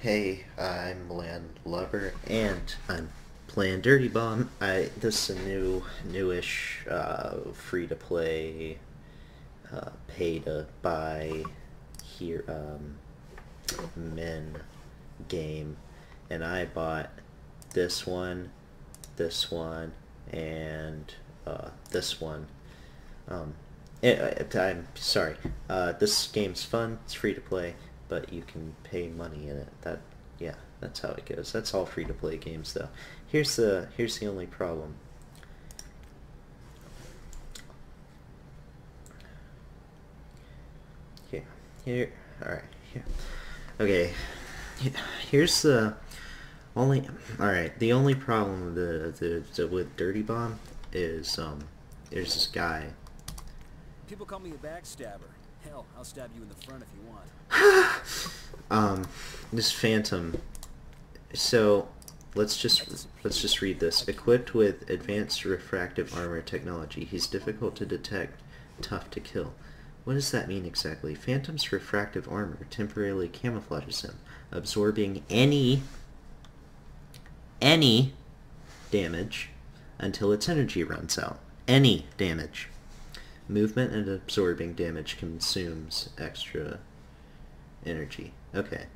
Hey, I'm Land Lover, and I'm playing Dirty Bomb. I this is a new, newish, uh, free to play, uh, pay to buy here um, men game, and I bought this one, this one, and uh, this one. Um, I'm sorry. Uh, this game's fun. It's free to play, but you can pay money in it. That yeah, that's how it goes. That's all free to play games though. Here's the here's the only problem. Here, here. All right, here. Okay, here's the only. All right, the only problem the, the, the with Dirty Bomb is um, there's this guy People call me a backstabber. Hell, I'll stab you in the front if you want. um, this Phantom. So, let's just let's just read this. Equipped with advanced refractive armor technology, he's difficult to detect, tough to kill. What does that mean exactly? Phantom's refractive armor temporarily camouflages him, absorbing any any damage until its energy runs out. Any damage. Movement and absorbing damage consumes extra energy. Okay.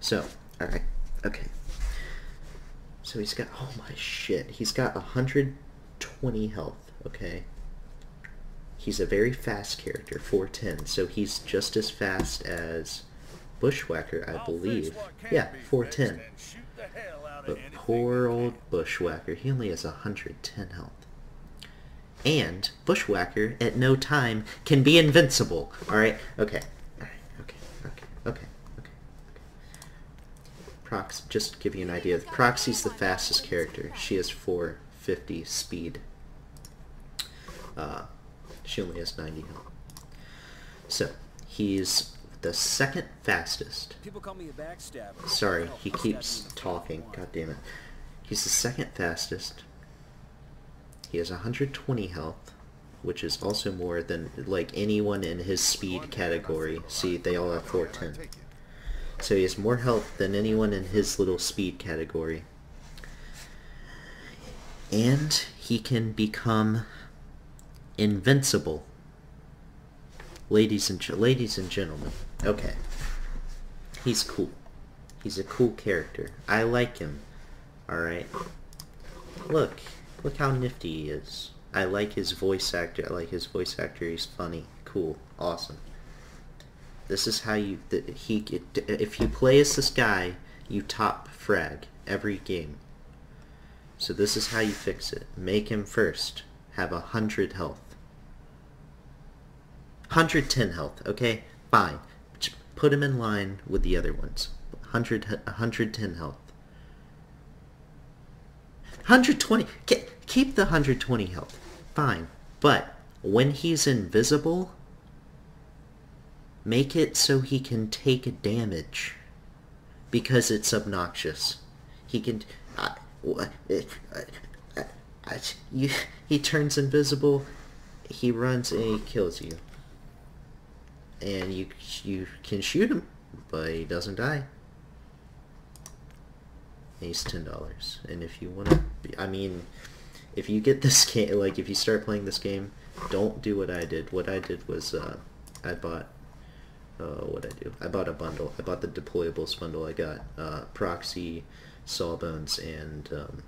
So, alright. Okay. So he's got, oh my shit, he's got 120 health, okay? He's a very fast character, 410, so he's just as fast as Bushwhacker, I believe. Yeah, 410. But poor old Bushwhacker, he only has 110 health and Bushwhacker at no time can be invincible. Alright? Okay. Alright, okay, okay, okay, okay, okay. Prox, just to give you an idea, Proxy's the fastest character. She has 450 speed. Uh, she only has 90 health. So, he's the second fastest. People call me a backstabber. Sorry, he keeps talking. God damn it. He's the second fastest. He has 120 health, which is also more than like anyone in his speed category. See, they all have 410. So he has more health than anyone in his little speed category. And he can become invincible. Ladies and ladies and gentlemen. Okay. He's cool. He's a cool character. I like him. Alright. Look, Look how nifty he is. I like his voice actor. I like his voice actor. He's funny, cool, awesome. This is how you he if you play as this guy, you top frag every game. So this is how you fix it. Make him first have a hundred health. 110 health, okay? Fine. Put him in line with the other ones. 100, 110 health. 120. Keep the 120 health. Fine. But when he's invisible, make it so he can take damage. Because it's obnoxious. He can... Uh, uh, uh, you, he turns invisible, he runs and he kills you. And you you can shoot him, but he doesn't die. He's ten dollars, and if you want to, I mean, if you get this game, like if you start playing this game, don't do what I did. What I did was uh, I bought, uh, what I do? I bought a bundle. I bought the deployables bundle. I got uh, Proxy, Sawbones, and um,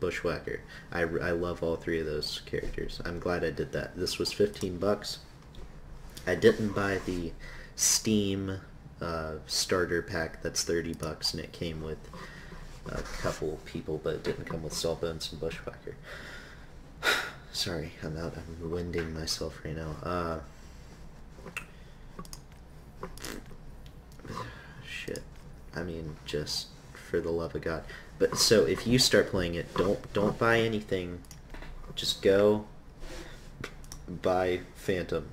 Bushwhacker. I, I love all three of those characters. I'm glad I did that. This was 15 bucks. I didn't buy the Steam uh, starter pack that's 30 bucks and it came with a couple people, but it didn't come with Sawbones and Bushwhacker. Sorry, I'm out. I'm winding myself right now. Uh, shit. I mean, just for the love of God. But so if you start playing it, don't don't buy anything. Just go buy Phantom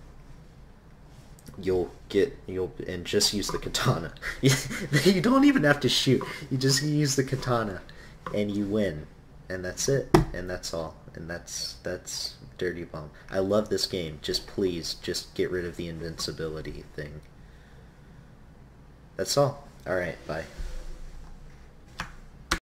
you'll get you'll and just use the katana. you don't even have to shoot. You just use the katana, and you win, and that's it, and that's all, and that's that's Dirty Bomb. I love this game. Just please, just get rid of the invincibility thing. That's all. All right, bye.